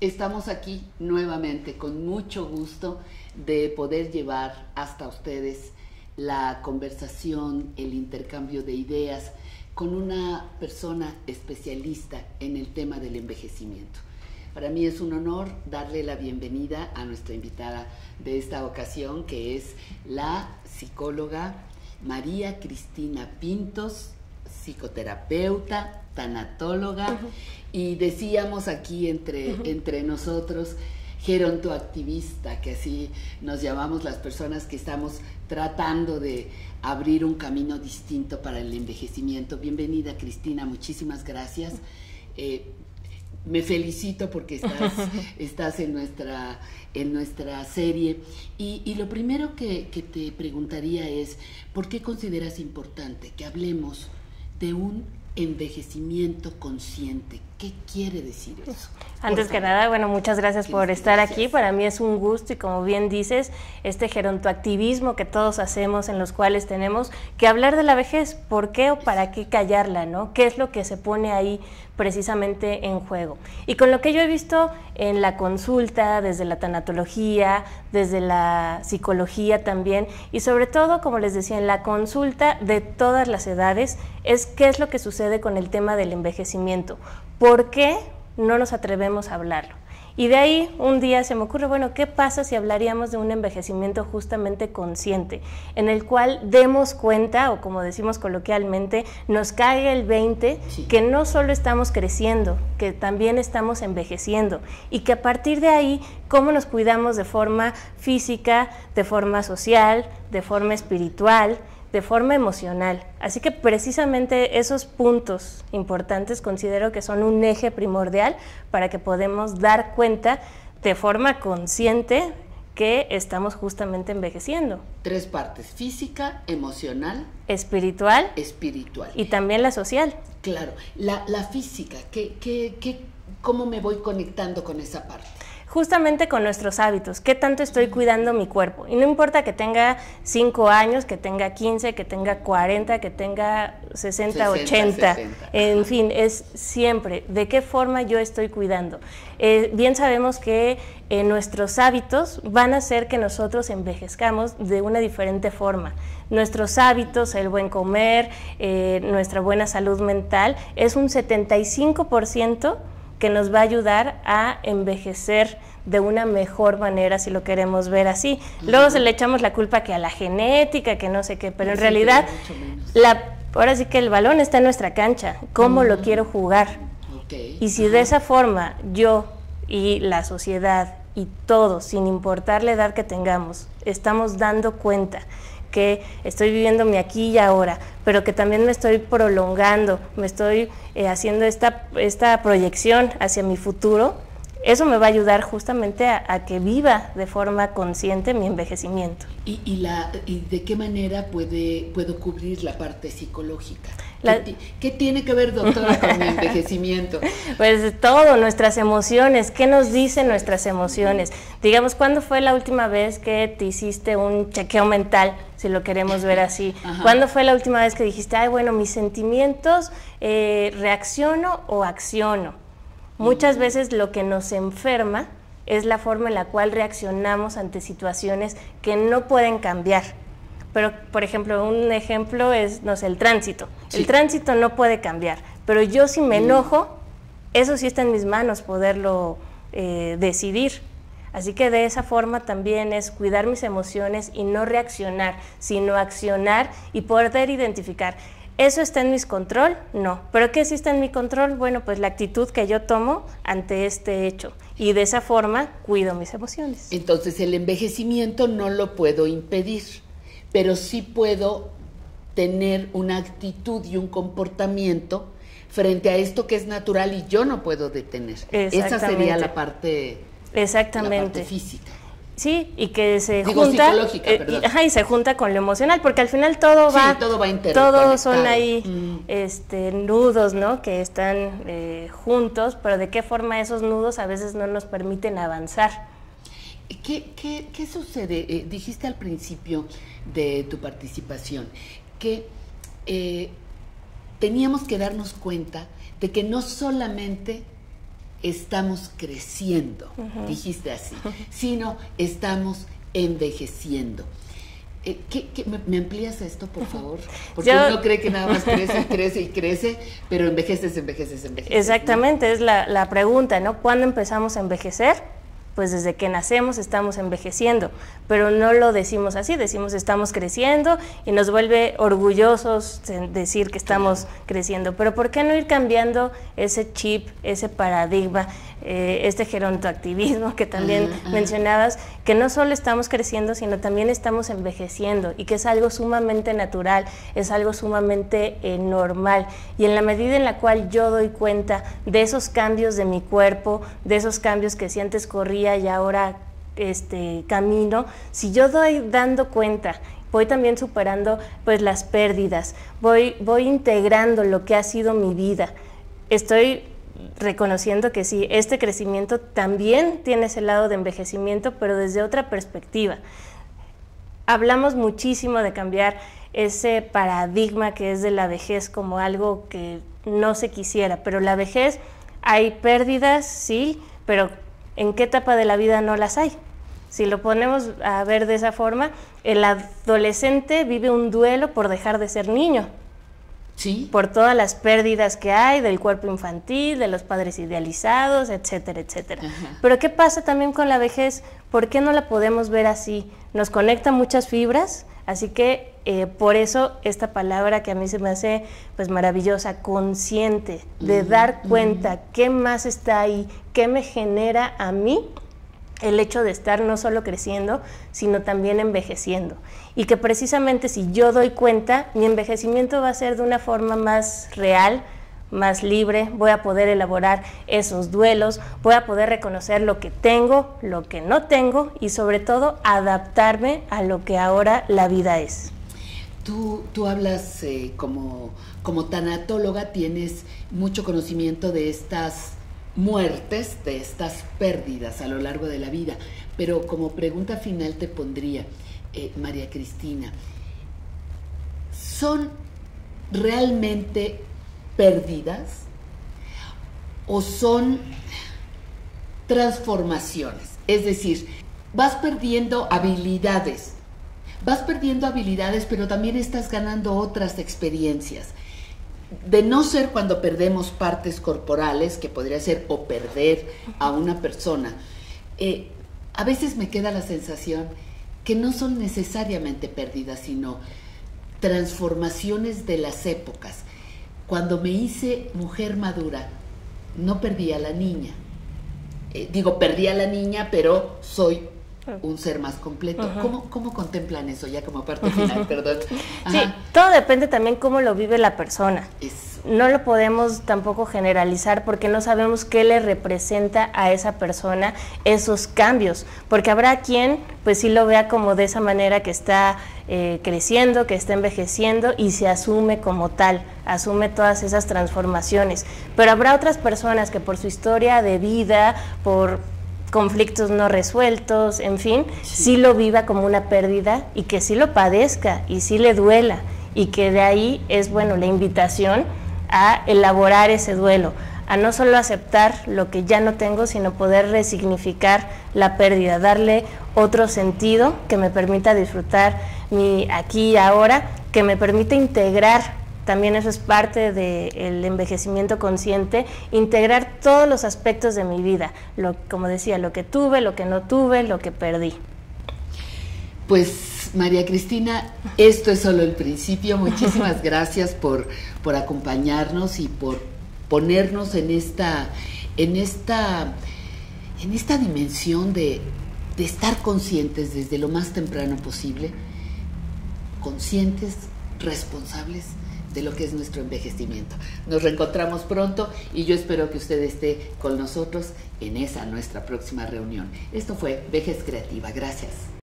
Estamos aquí nuevamente con mucho gusto de poder llevar hasta ustedes la conversación, el intercambio de ideas con una persona especialista en el tema del envejecimiento. Para mí es un honor darle la bienvenida a nuestra invitada de esta ocasión, que es la psicóloga María Cristina Pintos, psicoterapeuta, tanatóloga, y decíamos aquí entre, entre nosotros, gerontoactivista, que así nos llamamos las personas que estamos tratando de abrir un camino distinto para el envejecimiento. Bienvenida Cristina, muchísimas gracias. Eh, me felicito porque estás, estás en, nuestra, en nuestra serie. Y, lo primero que, que te preguntaría es, ¿por qué consideras importante que hablemos de un envejecimiento consciente. ¿Qué quiere decir eso? Antes que nada, bueno, muchas gracias por estar aquí. Para mí es un gusto y como bien dices, este gerontoactivismo que todos hacemos en los cuales tenemos que hablar de la vejez, ¿por qué o para qué callarla, no? ¿Qué es lo que se pone ahí precisamente en juego? Y con lo que yo he visto en la consulta, desde la tanatología, desde la psicología también, y sobre todo, como les decía, en la consulta de todas las edades, es qué es lo que sucede con el tema del envejecimiento. ¿Por qué? no nos atrevemos a hablarlo. Y de ahí un día se me ocurre, bueno, ¿qué pasa si hablaríamos de un envejecimiento justamente consciente, en el cual demos cuenta, o como decimos coloquialmente, nos caiga el 20, que no solo estamos creciendo, que también estamos envejeciendo, y que a partir de ahí, cómo nos cuidamos de forma física, de forma social, de forma espiritual, de forma emocional. Así que precisamente esos puntos importantes considero que son un eje primordial para que podamos dar cuenta de forma consciente que estamos justamente envejeciendo. Tres partes, física, emocional, espiritual, espiritual. Y también la social. Claro, la, física, ¿qué, qué, qué, ¿cómo me voy conectando con esa parte? Justamente con nuestros hábitos, qué tanto estoy cuidando mi cuerpo. Y no importa que tenga 5 años, que tenga 15, que tenga 40, que tenga 60, 80, en fin, es siempre de qué forma yo estoy cuidando. Eh, bien sabemos que eh, nuestros hábitos van a hacer que nosotros envejezcamos de una diferente forma. Nuestros hábitos, el buen comer, eh, nuestra buena salud mental, es un 75% que nos va a ayudar a envejecer de una mejor manera si lo queremos ver así. Luego se le echamos la culpa que a la genética, que no sé qué, pero en realidad la, ahora sí que el balón está en nuestra cancha, cómo lo quiero jugar. Y si de esa forma yo y la sociedad y todos, sin importar la edad que tengamos, estamos dando cuenta que estoy viviendo mi aquí y ahora, pero que también me estoy prolongando, me estoy eh, haciendo esta, esta proyección hacia mi futuro, eso me va a ayudar justamente a, que viva de forma consciente mi envejecimiento. ¿Y, la, y de qué manera puede, puedo cubrir la parte psicológica? ¿Qué, tiene que ver, doctora, con mi envejecimiento? Pues todo, nuestras emociones. ¿Qué nos dicen nuestras emociones? Digamos, ¿cuándo fue la última vez que te hiciste un chequeo mental, si lo queremos ver así? ¿Cuándo fue la última vez que dijiste, ay, bueno, mis sentimientos, eh, reacciono o acciono? Muchas veces lo que nos enferma es la forma en la cual reaccionamos ante situaciones que no pueden cambiar. Pero, por ejemplo, un ejemplo es, no sé, el tránsito. El tránsito no puede cambiar, pero yo si me enojo, eso sí está en mis manos poderlo eh, decidir. Así que de esa forma también es cuidar mis emociones y no reaccionar, sino accionar y poder identificar. ¿Eso está en mi control? No. ¿Pero qué sí está en mi control? Bueno, pues la actitud que yo tomo ante este hecho. Y de esa forma cuido mis emociones. Entonces el envejecimiento no lo puedo impedir, pero sí puedo tener una actitud y un comportamiento frente a esto que es natural y yo no puedo detener. Esa sería la parte, Exactamente. La parte física. Sí, y que se junta eh, y, se junta con lo emocional, porque al final todo va, todo va todos son ahí mm. este, nudos, ¿no? Que están eh, juntos, pero de qué forma esos nudos a veces no nos permiten avanzar. ¿Qué, qué, qué sucede? Eh, dijiste al principio de tu participación que teníamos que darnos cuenta de que no solamente estamos creciendo, dijiste así, sino estamos envejeciendo. Eh, me, amplías esto, por favor? Porque uno cree que nada más crece y crece y crece, pero envejeces, envejeces, envejeces. Exactamente, es la, la pregunta, ¿no? ¿Cuándo empezamos a envejecer? Pues desde que nacemos estamos envejeciendo, pero no lo decimos así, decimos estamos creciendo y nos vuelve orgullosos decir que estamos creciendo, pero ¿por qué no ir cambiando ese chip, ese paradigma, eh, este gerontoactivismo que también mencionabas, que no solo estamos creciendo, sino también estamos envejeciendo y que es algo sumamente natural, es algo sumamente eh, normal. Y en la medida en la cual yo doy cuenta de esos cambios de mi cuerpo, de esos cambios que si antes corría, y ahora este camino, si yo doy dando cuenta, voy también superando pues las pérdidas, voy, voy integrando lo que ha sido mi vida, estoy reconociendo que sí, este crecimiento también tiene ese lado de envejecimiento, pero desde otra perspectiva. Hablamos muchísimo de cambiar ese paradigma que es de la vejez como algo que no se quisiera, pero la vejez hay pérdidas, sí, pero ¿En qué etapa de la vida no las hay? Si lo ponemos a ver de esa forma, el adolescente vive un duelo por dejar de ser niño. Sí. Por todas las pérdidas que hay del cuerpo infantil, de los padres idealizados, etcétera, etcétera. Pero ¿qué pasa también con la vejez? ¿Por qué no la podemos ver así? Nos conecta muchas fibras, así que eh, por eso esta palabra que a mí se me hace pues maravillosa, consciente, de dar cuenta qué más está ahí, qué me genera a mí el hecho de estar no solo creciendo, sino también envejeciendo. Y que precisamente si yo doy cuenta, mi envejecimiento va a ser de una forma más real, más libre, voy a poder elaborar esos duelos, voy a poder reconocer lo que tengo, lo que no tengo y sobre todo adaptarme a lo que ahora la vida es. Tú, tú hablas eh, como, como tanatóloga, tienes mucho conocimiento de estas muertes, de estas pérdidas a lo largo de la vida. Pero como pregunta final te pondría, eh, María Cristina, ¿son realmente pérdidas o son transformaciones? Es decir, vas perdiendo habilidades, vas perdiendo habilidades, pero también estás ganando otras experiencias de no ser cuando perdemos partes corporales, que podría ser o perder a una persona, eh, a veces me queda la sensación que no son necesariamente pérdidas, sino transformaciones de las épocas. Cuando me hice mujer madura, no perdí a la niña. Eh, digo, perdí a la niña, pero soy un ser más completo. ¿Cómo, contemplan eso ya como parte final? Perdón. Sí, todo depende también cómo lo vive la persona. No lo podemos tampoco generalizar porque no sabemos qué le representa a esa persona esos cambios, porque habrá quien pues sí lo vea como de esa manera que está eh, creciendo, que está envejeciendo y se asume como tal, asume todas esas transformaciones. Pero habrá otras personas que por su historia de vida, por conflictos no resueltos, en fin, sí. lo viva como una pérdida y que sí lo padezca y sí le duela y que de ahí es, bueno, la invitación a elaborar ese duelo, a no solo aceptar lo que ya no tengo, sino poder resignificar la pérdida, darle otro sentido que me permita disfrutar mi aquí y ahora, que me permita integrar también eso es parte del envejecimiento consciente, integrar todos los aspectos de mi vida, lo, como decía, lo que tuve, lo que no tuve, lo que perdí. Pues María Cristina, esto es solo el principio. Muchísimas gracias por, por acompañarnos y por ponernos en esta, en esta, en esta dimensión de, de estar conscientes desde lo más temprano posible, conscientes, responsables de lo que es nuestro envejecimiento. Nos reencontramos pronto y yo espero que usted esté con nosotros en esa nuestra próxima reunión. Esto fue Vejez Creativa. Gracias.